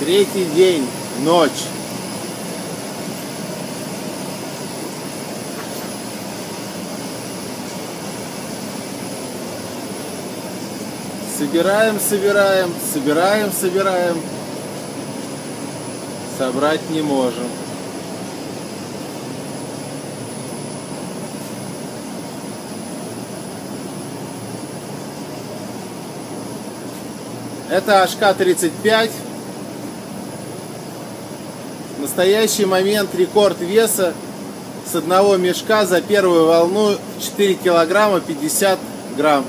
Третий день, ночь. Собираем, собираем, собираем, собираем. Собрать не можем. Это HK35. В настоящий момент рекорд веса с одного мешка за первую волну 4 килограмма 50 грамм.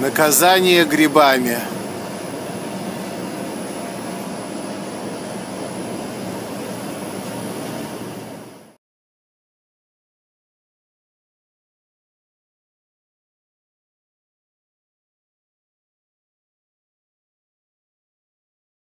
Наказание грибами.